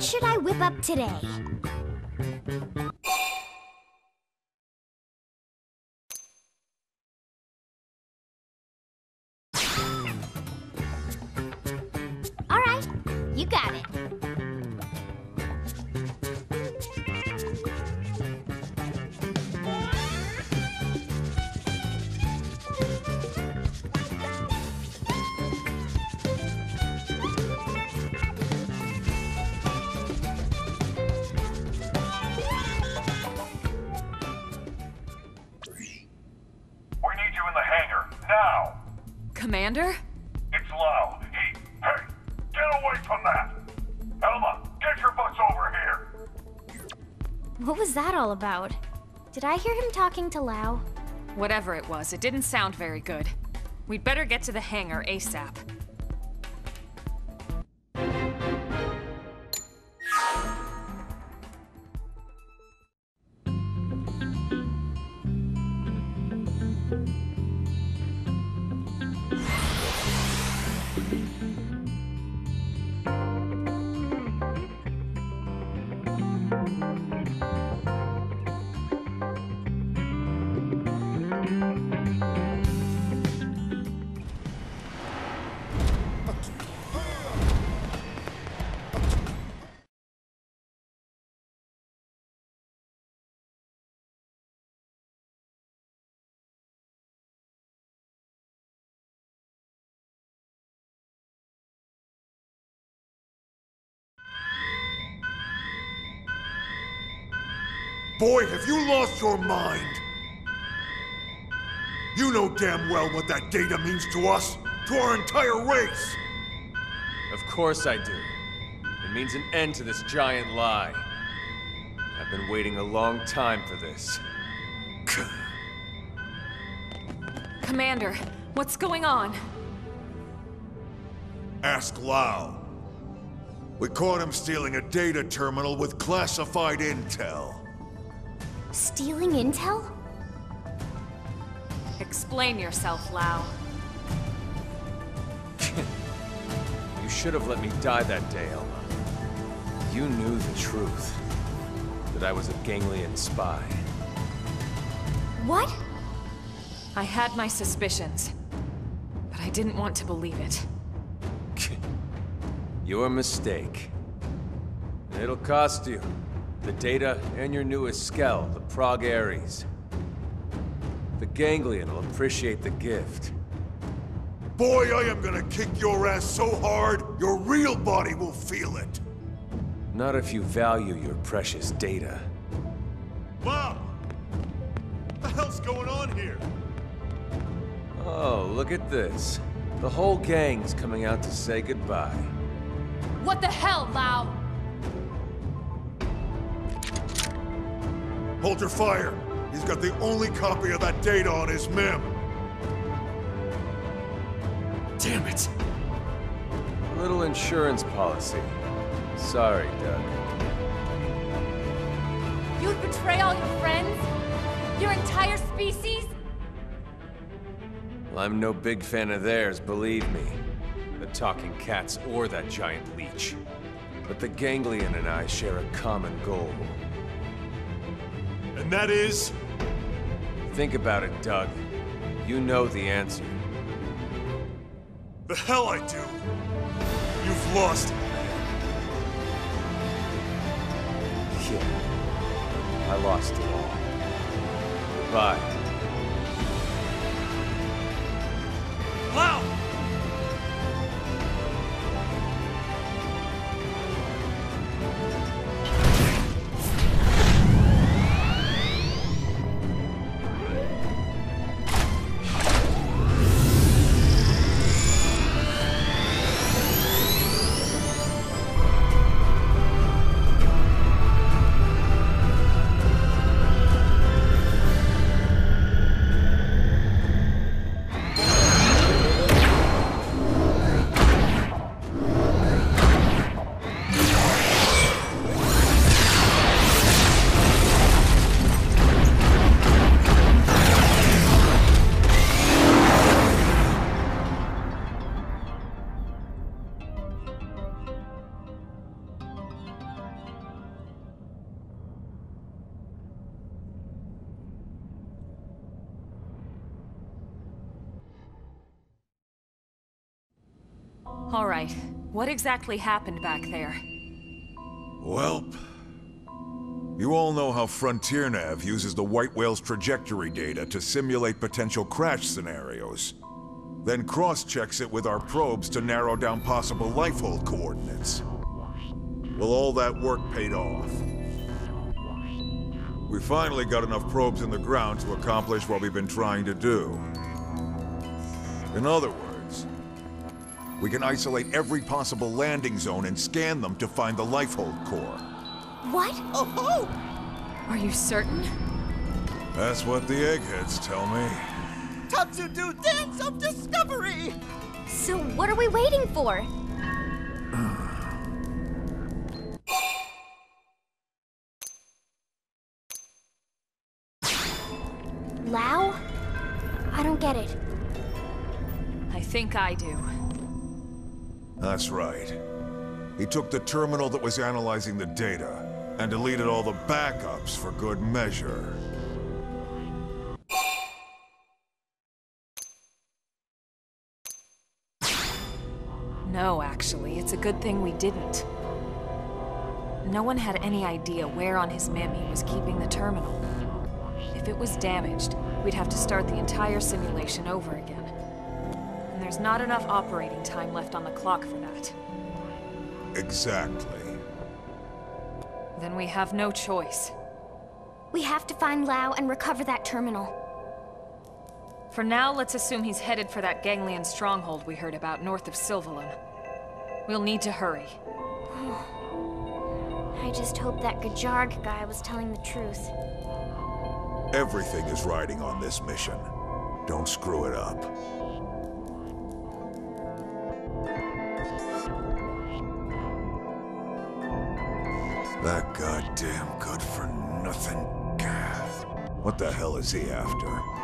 What should I whip up today? About? Did I hear him talking to Lao? Whatever it was, it didn't sound very good. We'd better get to the hangar ASAP. Boy, have you lost your mind! You know damn well what that data means to us, to our entire race! Of course I do. It means an end to this giant lie. I've been waiting a long time for this. Commander, what's going on? Ask Lao. We caught him stealing a data terminal with classified intel. Stealing intel? Explain yourself, Lao. You should have let me die that day, Elma. You knew the truth. That I was a ganglion spy. What? I had my suspicions, but I didn't want to believe it. Your mistake. It'll cost you. The data and your newest skell, the Prague Ares. The ganglion will appreciate the gift. Boy, I am gonna kick your ass so hard, your real body will feel it! Not if you value your precious data. Wow! What the hell's going on here? Oh, look at this. The whole gang's coming out to say goodbye. What the hell, Lao? Hold your fire! He's got the only copy of that data on his MIM! Damn it! A little insurance policy. Sorry, Doug. You'd betray all your friends? Your entire species? Well, I'm no big fan of theirs, believe me. The talking cats or that giant leech. But the ganglion and I share a common goal. And that is? Think about it, Doug. You know the answer. The hell I do! You've lost Yeah. I lost it all. Goodbye. All right. What exactly happened back there? Welp. You all know how Frontier Nav uses the White Whale's trajectory data to simulate potential crash scenarios. Then cross-checks it with our probes to narrow down possible lifehold coordinates. Well, all that work paid off. We finally got enough probes in the ground to accomplish what we've been trying to do. In other words, we can isolate every possible landing zone and scan them to find the lifehold core. What? Oh, oh! Are you certain? That's what the eggheads tell me. ho! Time to do dance of discovery! So what are we waiting for? Lao? I don't get it. I think I do. That's right. He took the terminal that was analyzing the data and deleted all the backups for good measure. No, actually. It's a good thing we didn't. No one had any idea where on his he was keeping the terminal. If it was damaged, we'd have to start the entire simulation over again. And there's not enough operating time left on the clock for that. Exactly. Then we have no choice. We have to find Lao and recover that terminal. For now, let's assume he's headed for that ganglion stronghold we heard about north of Sylvalin. We'll need to hurry. I just hope that Gajarg guy was telling the truth. Everything is riding on this mission. Don't screw it up. That goddamn good for nothing. What the hell is he after?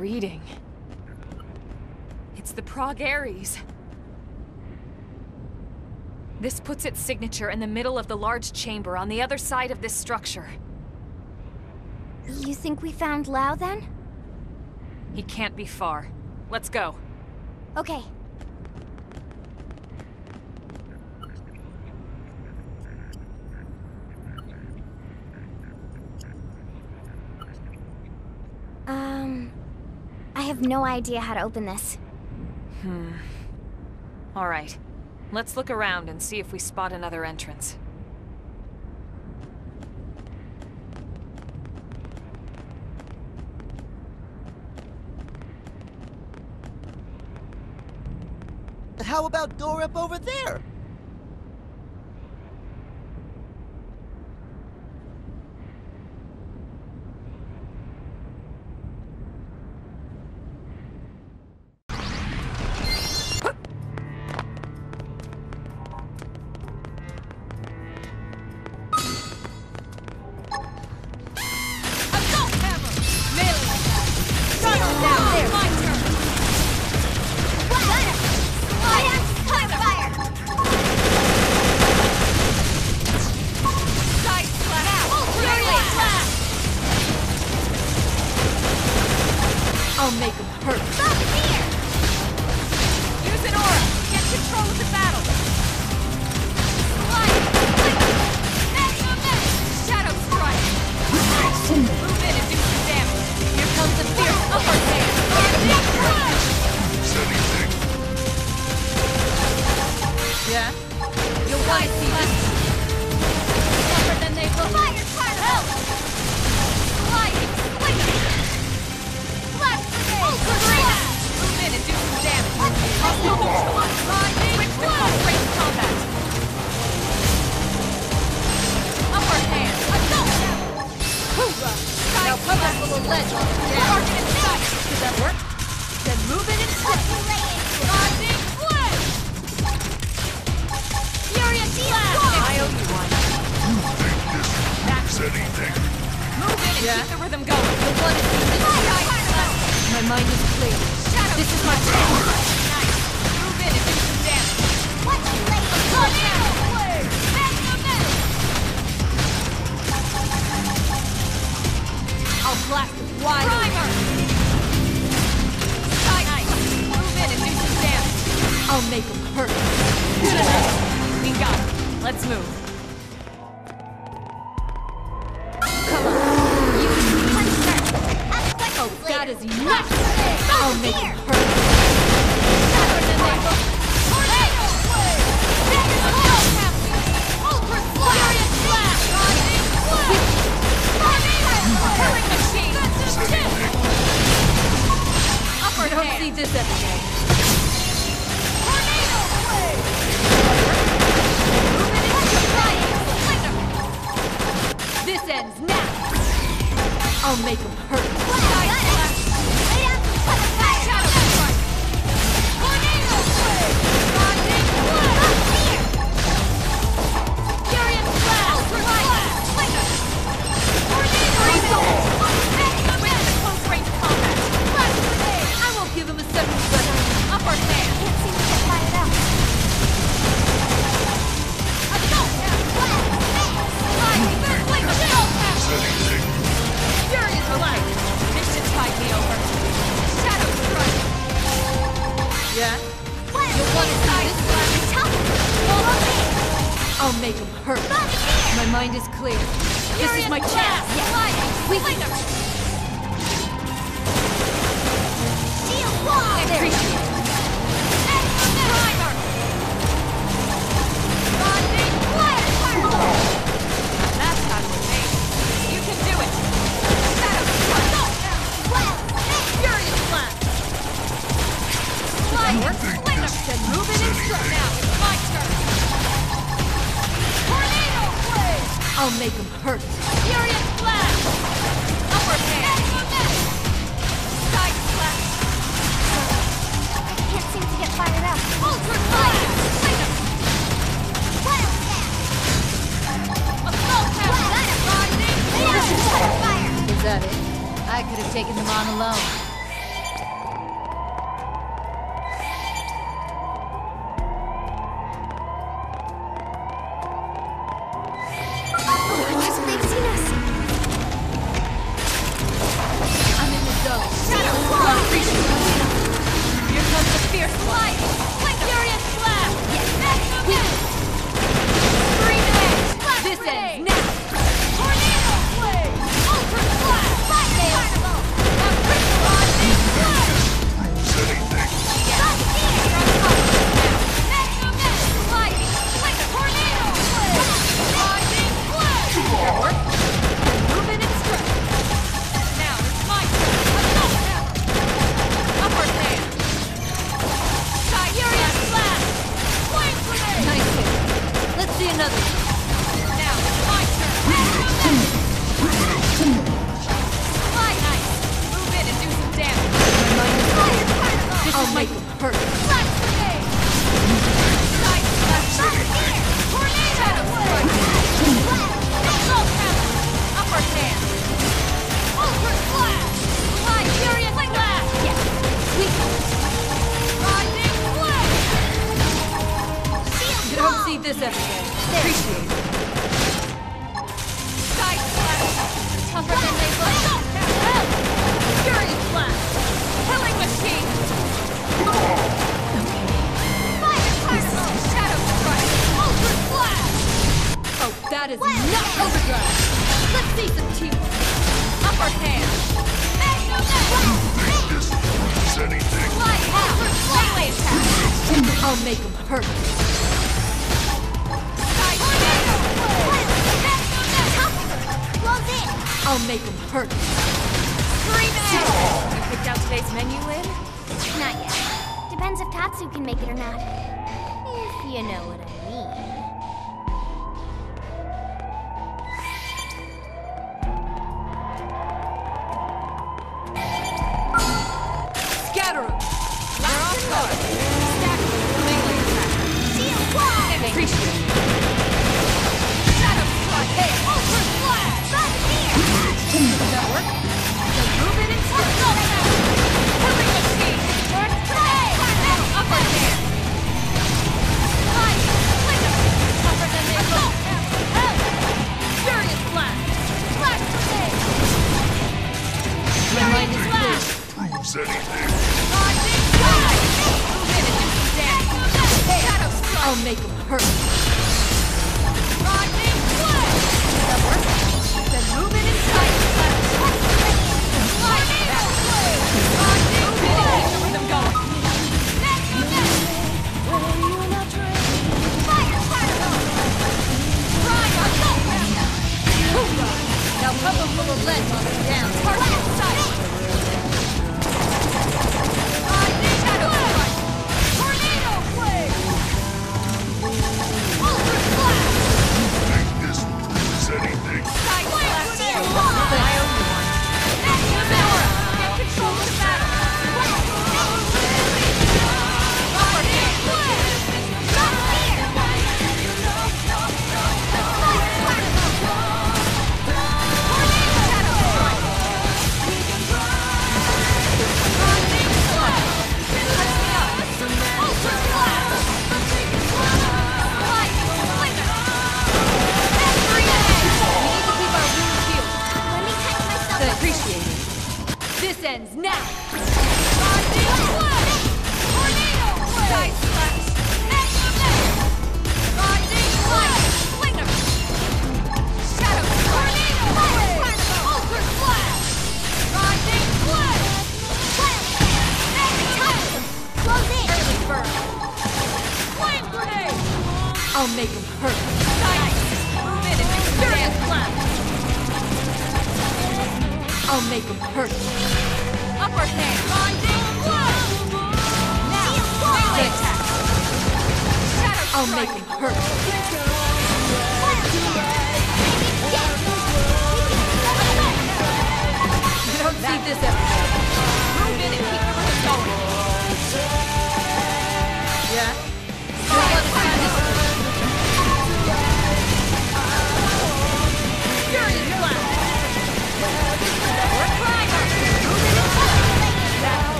Reading. It's the Prague Aries. This puts its signature in the middle of the large chamber on the other side of this structure. You think we found Lao then? He can't be far. Let's go. Okay. Um, I have no idea how to open this. Hmm. All right. Let's look around and see if we spot another entrance. How about door up over there? Now put that little ledge on the target in sight. Does that work? Then move in and step. Rising! Furious blast! I owe you one. You think this means anything? Move in and yeah. keep the rhythm going. The blood is in My mind is clear. Shadow this is my chance. Move in and do some damage. What's the blasted wide Primer! Side. Move in and do some damage. I'll make them hurt. Good enough. We got it. Let's move.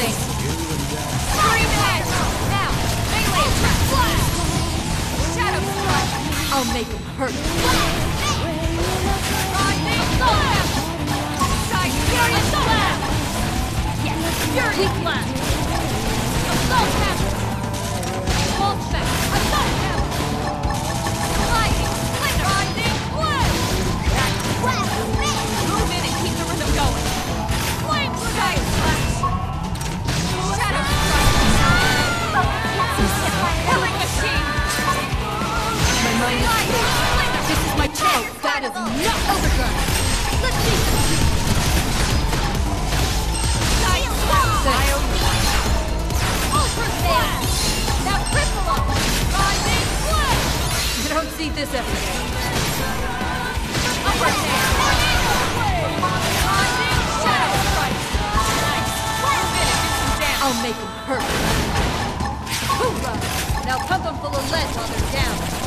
thing. Scream! Now, melee! Flash! Shadow! I'll make him hurt. Yes, Fury. Flash. Assault action! That is not overgrown! Let's see! Don't see this I'll make them hurt. Hoorah! Now pump them full of lead while they're down.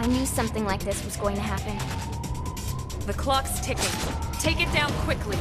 I knew something like this was going to happen. The clock's ticking. Take it down quickly.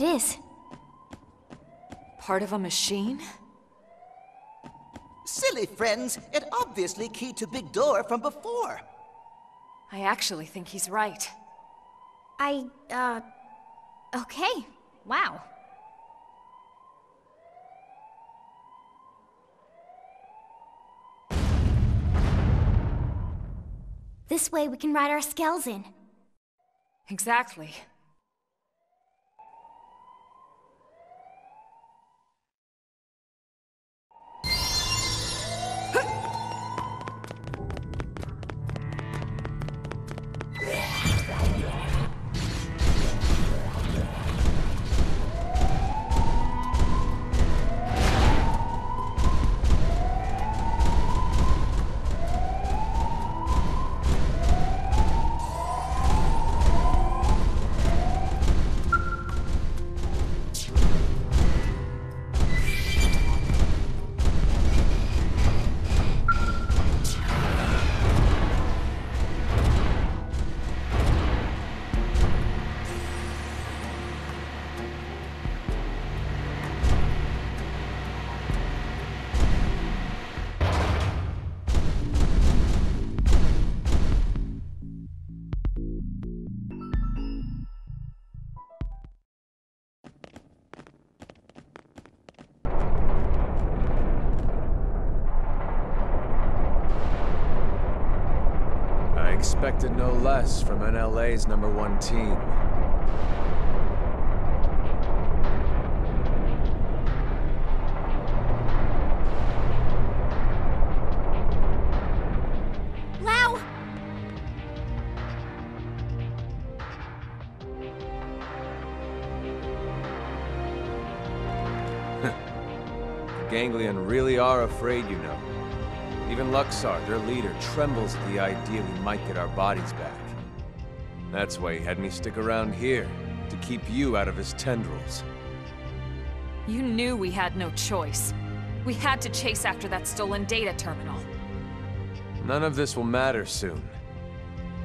Think it is? Part of a machine? Silly friends, it obviously keyed to Big Door from before. I actually think he's right. I, uh... Okay. Wow. This way we can ride our skells in. Exactly. No less from NLA's number one team. Ganglion really are afraid, you know. Even Luxaar, their leader, trembles at the idea we might get our bodies back. That's why he had me stick around here, to keep you out of his tendrils. You knew we had no choice. We had to chase after that stolen data terminal. None of this will matter soon.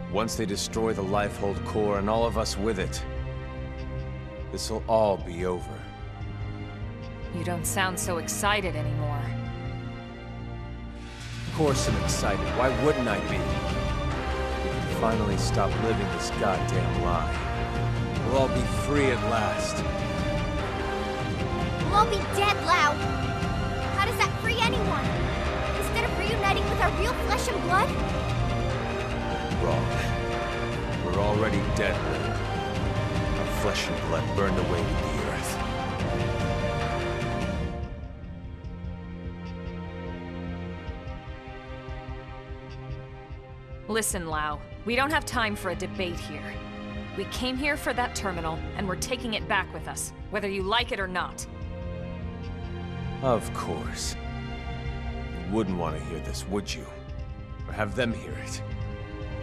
Once they destroy the Lifehold core and all of us with it, this'll all be over. You don't sound so excited anymore. Course I'm excited. Why wouldn't I be? We can finally stop living this goddamn lie. We'll all be free at last. We'll all be dead, Lao! How does that free anyone? Instead of reuniting with our real flesh and blood? Wrong. We're already dead, Lily. Our flesh and blood burned away with the Listen, Lao. We don't have time for a debate here. We came here for that terminal, and we're taking it back with us, whether you like it or not. Of course. You wouldn't want to hear this, would you? Or have them hear it?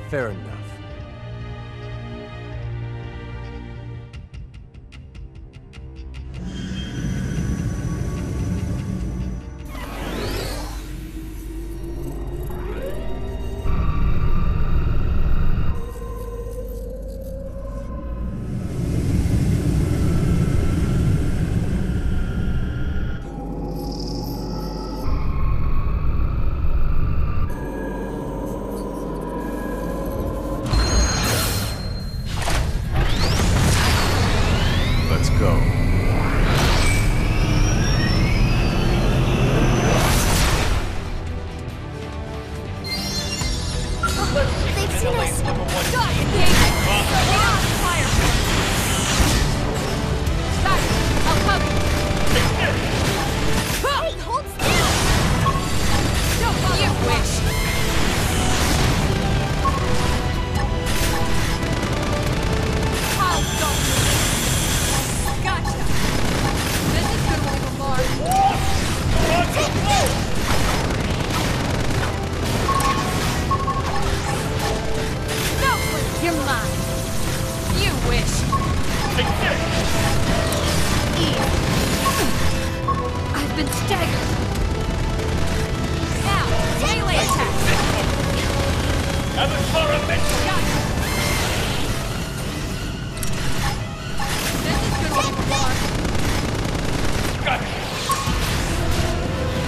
Fair enough.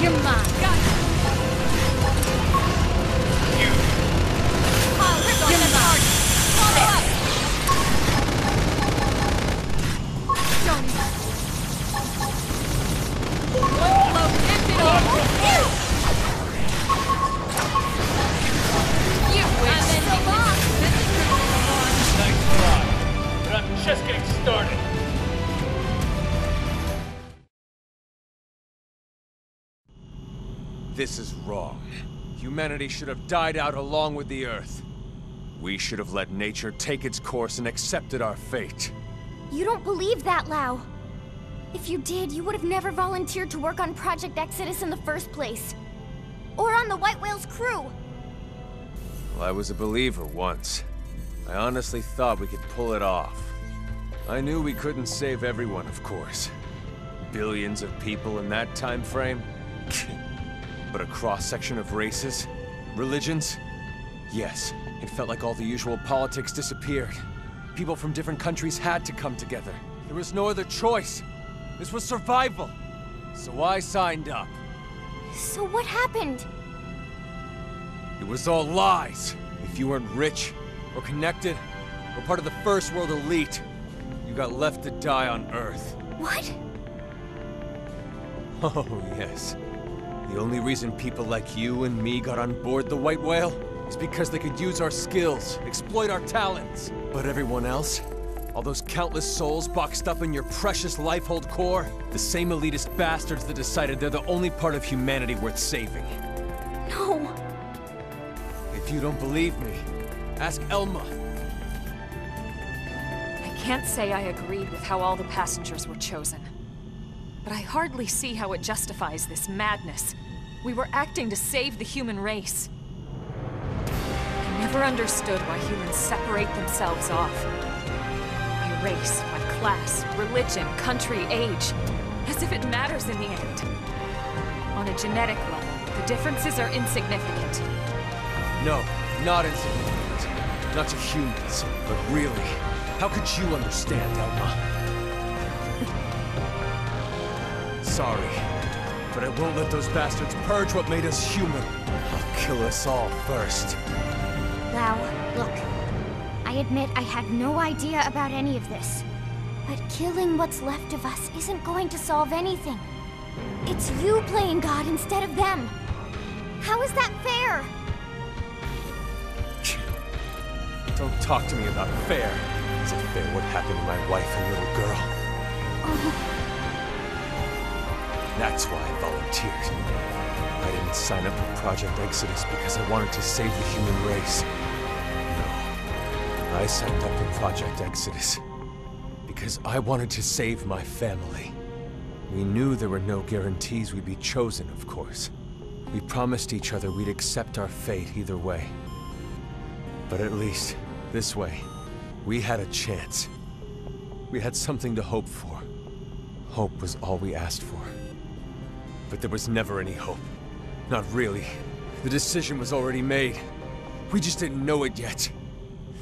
You're mine. Humanity should have died out along with the Earth. We should have let nature take its course and accepted our fate. You don't believe that, Lao. If you did, you would have never volunteered to work on Project Exodus in the first place. Or on the White Whale's crew. Well, I was a believer once. I honestly thought we could pull it off. I knew we couldn't save everyone, of course. Billions of people in that time frame. but a cross-section of races, religions? Yes, it felt like all the usual politics disappeared. People from different countries had to come together. There was no other choice. This was survival. So I signed up. So what happened? It was all lies. If you weren't rich, or connected, or part of the First World elite, you got left to die on Earth. What? Oh, yes. The only reason people like you and me got on board the White Whale is because they could use our skills, exploit our talents. But everyone else? All those countless souls boxed up in your precious Lifehold core? The same elitist bastards that decided they're the only part of humanity worth saving. No. If you don't believe me, ask Elma. I can't say I agreed with how all the passengers were chosen. But I hardly see how it justifies this madness. We were acting to save the human race. I never understood why humans separate themselves off. By race, by class, religion, country, age. As if it matters in the end. On a genetic level, the differences are insignificant. No, not insignificant. Not to humans, but really. How could you understand, Elma? Sorry, but I won't let those bastards purge what made us human. I'll kill us all first. Lao, look. I admit I had no idea about any of this. But killing what's left of us isn't going to solve anything. It's you playing God instead of them. How is that fair? Don't talk to me about fair. Is it fair what happened to my wife and little girl? Oh, That's why I volunteered. I didn't sign up for Project Exodus because I wanted to save the human race. No. I signed up for Project Exodus because I wanted to save my family. We knew there were no guarantees we'd be chosen, of course. We promised each other we'd accept our fate either way. But at least, this way, we had a chance. We had something to hope for. Hope was all we asked for. But there was never any hope. Not really. The decision was already made. We just didn't know it yet.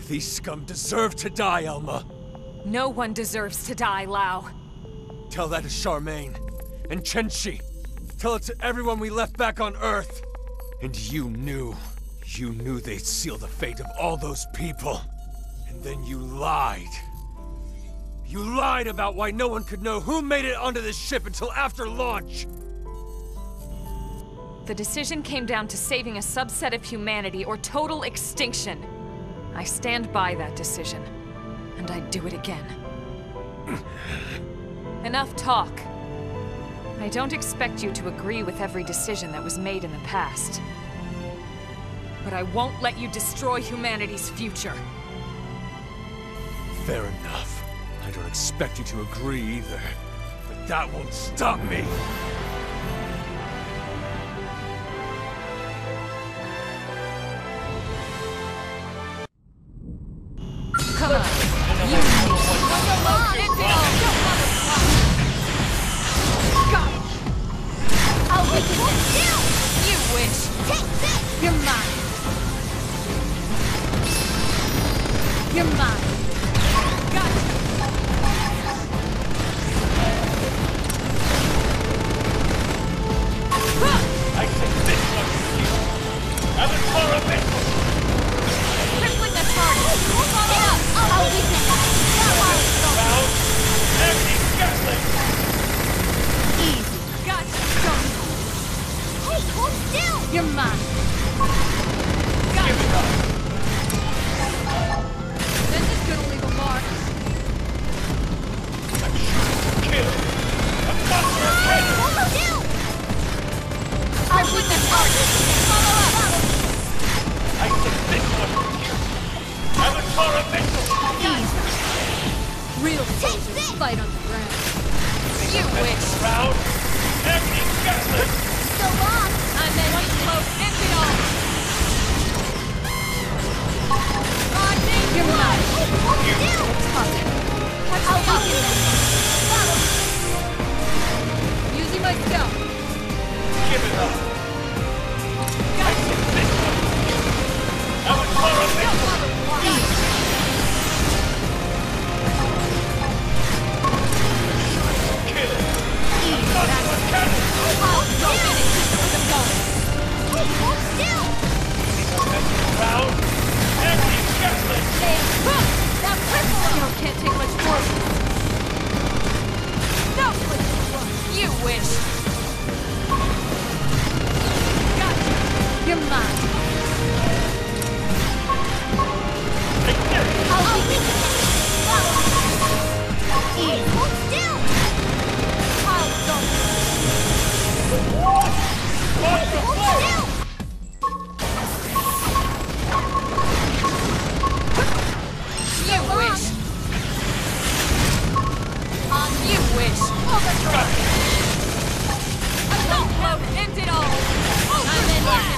These scum deserve to die, Elma. No one deserves to die, Lao. Tell that to Charmaine. And Chenchi. Tell it to everyone we left back on Earth. And you knew. You knew they'd seal the fate of all those people. And then you lied. You lied about why no one could know who made it onto this ship until after launch. The decision came down to saving a subset of humanity or total extinction. I stand by that decision. And I'd do it again. Enough talk. I don't expect you to agree with every decision that was made in the past. But I won't let you destroy humanity's future. Fair enough. I don't expect you to agree either. But that won't stop me. It! Assault mode. End it all. I'm in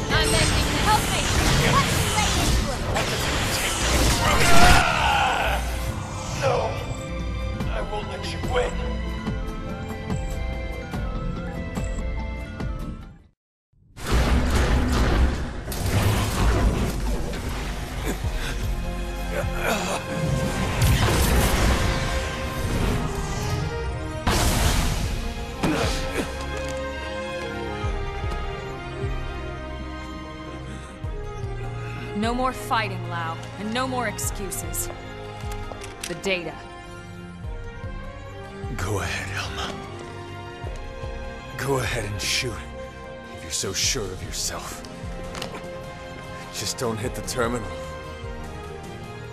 second. I'm No more fighting, Lao, and no more excuses. The data. Go ahead, Elma. Go ahead and shoot, if you're so sure of yourself. Just don't hit the terminal.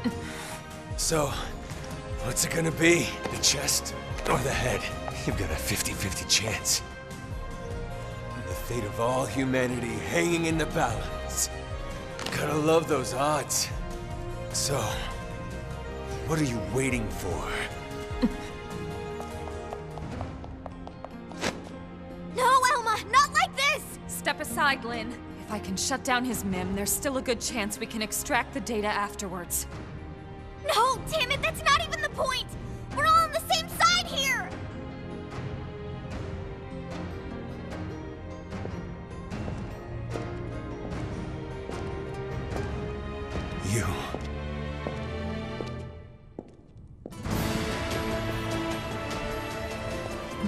So, what's it gonna be? The chest or the head? You've got a 50-50 chance. The fate of all humanity hanging in the balance. Gotta love those odds. So, what are you waiting for? No, Elma, not like this! Step aside, Lin. If I can shut down his MIM, there's still a good chance we can extract the data afterwards. No, damn it, that's not even the point!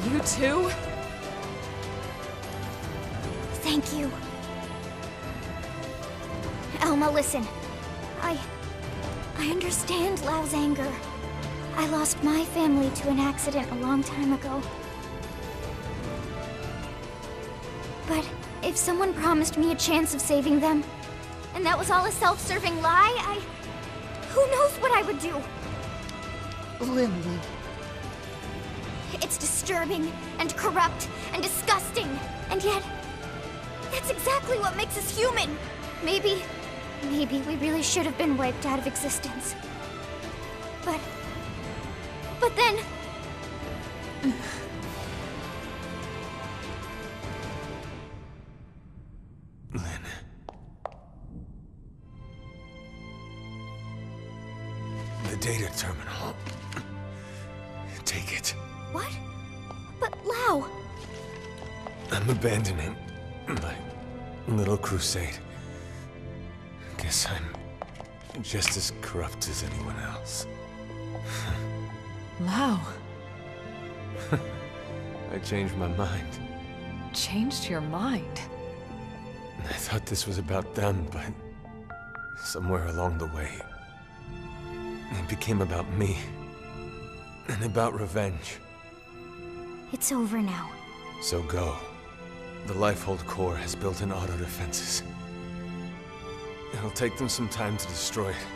You too? Thank you. Elma, listen. I... I understand Lao's anger. I lost my family to an accident a long time ago. But if someone promised me a chance of saving them, and that was all a self-serving lie, I... Who knows what I would do? Lily. Disturbing and corrupt and disgusting, and yet that's exactly what makes us human. Maybe, maybe we really should have been wiped out of existence. But, but then, changed my mind. changed your mind. I thought this was about them, but somewhere along the way, it became about me. And about revenge. it's over now. So go. The Lifehold Core has built-in auto defenses. It'll take them some time to destroy it.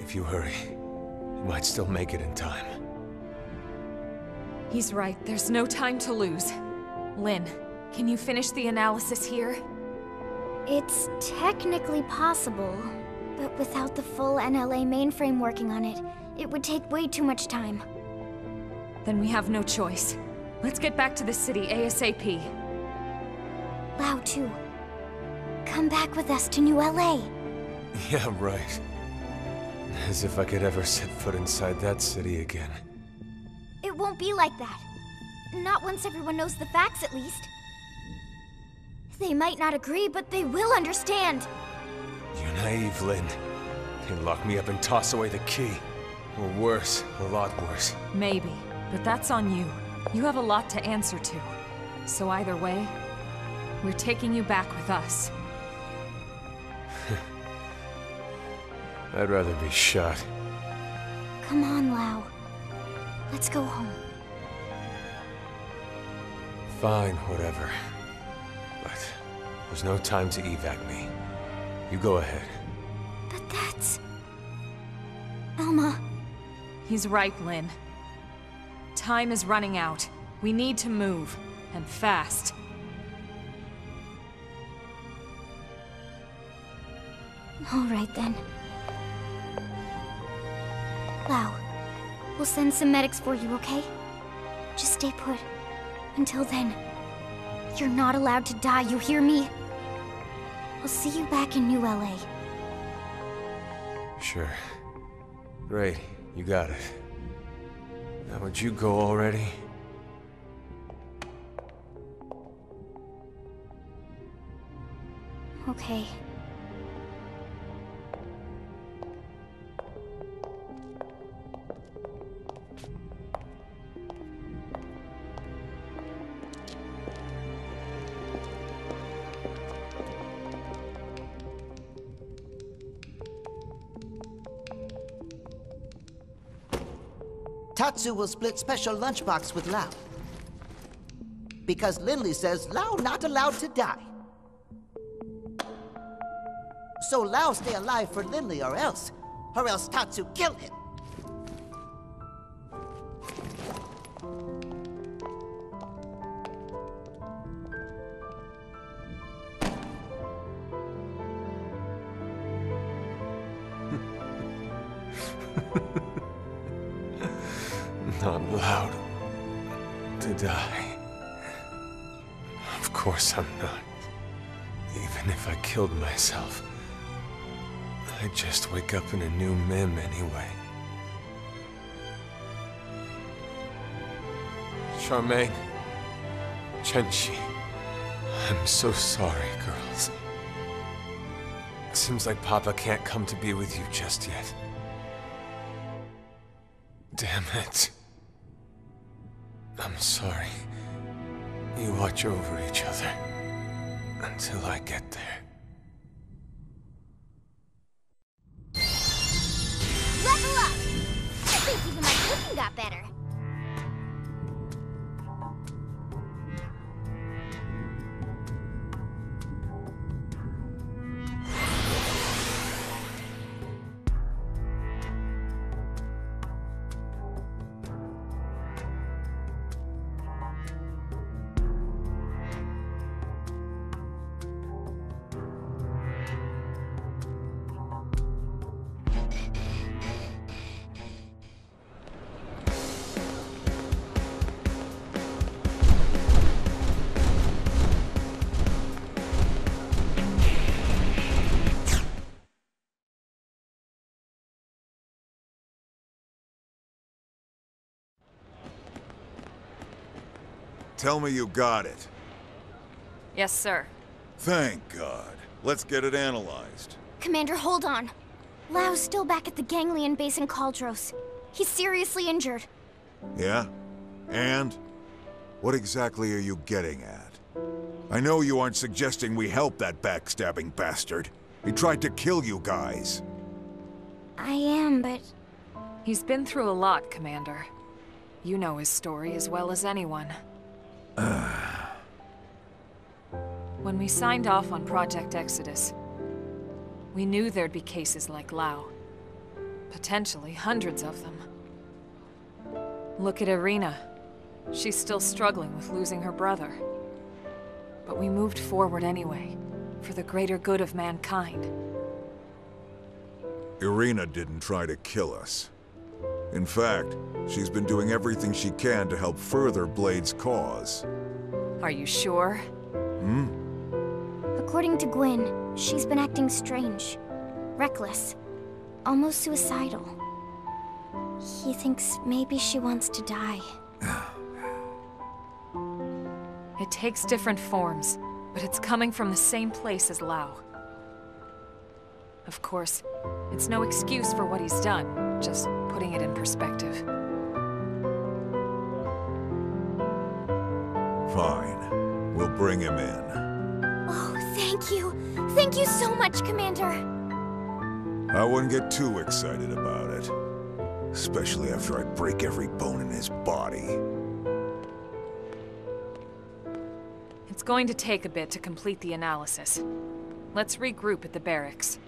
If you hurry, you might still make it in time. He's right, there's no time to lose. Lin, can you finish the analysis here? It's technically possible, but without the full NLA mainframe working on it, it would take way too much time. Then we have no choice. Let's get back to the city ASAP. Lao too. Come back with us to New LA. Yeah, right. As if I could ever set foot inside that city again. It won't be like that. Not once everyone knows the facts, at least. They might not agree, but they will understand. You're naive, Lin. You lock me up and toss away the key. Or worse, a lot worse. Maybe, but that's on you. You have a lot to answer to. So either way, we're taking you back with us. I'd rather be shot. Come on, Lao. Let's go home. Fine, whatever. But there's no time to evac me. You go ahead. But that's... Elma, He's right, Lin. Time is running out. We need to move, and fast. all right then. Lao, we'll send some medics for you, okay? Just stay put. Until then, you're not allowed to die, you hear me? I'll see you back in New LA. Sure. Great, you got it. Now would you go already? Okay. Tatsu will split special lunchbox with Lao. Because Lindley says Lao not allowed to die. So Lao stay alive for Lindley or else. Or else Tatsu kill him. Wake up in a new Mim anyway. Charmaine, Chenchi, I'm so sorry, girls. Seems like Papa can't come to be with you just yet. Damn it. I'm sorry. You watch over each other until I get there. Think even my cooking got better. Tell me you got it. Yes, sir. Thank God. Let's get it analyzed. Commander, hold on. Lao's still back at the Ganglion base in Cauldros. He's seriously injured. Yeah? And? What exactly are you getting at? I know you aren't suggesting we help that backstabbing bastard. He tried to kill you guys. I am, but He's been through a lot, Commander. You know his story as well as anyone. When we signed off on Project Exodus, we knew there'd be cases like Lao. Potentially hundreds of them. Look at Irina. She's still struggling with losing her brother. But we moved forward anyway, for the greater good of mankind. Irina didn't try to kill us. In fact, she's been doing everything she can to help further Blade's cause. Are you sure? Hmm? according to Gwin, she's been acting strange, reckless, almost suicidal. He thinks maybe she wants to die. It takes different forms, but it's coming from the same place as Lao. Of course, it's no excuse for what he's done, just putting it in perspective. Fine. We'll bring him in. Oh, thank you. Thank you so much, Commander. I wouldn't get too excited about it. Especially after I break every bone in his body. It's going to take a bit to complete the analysis. Let's regroup at the barracks.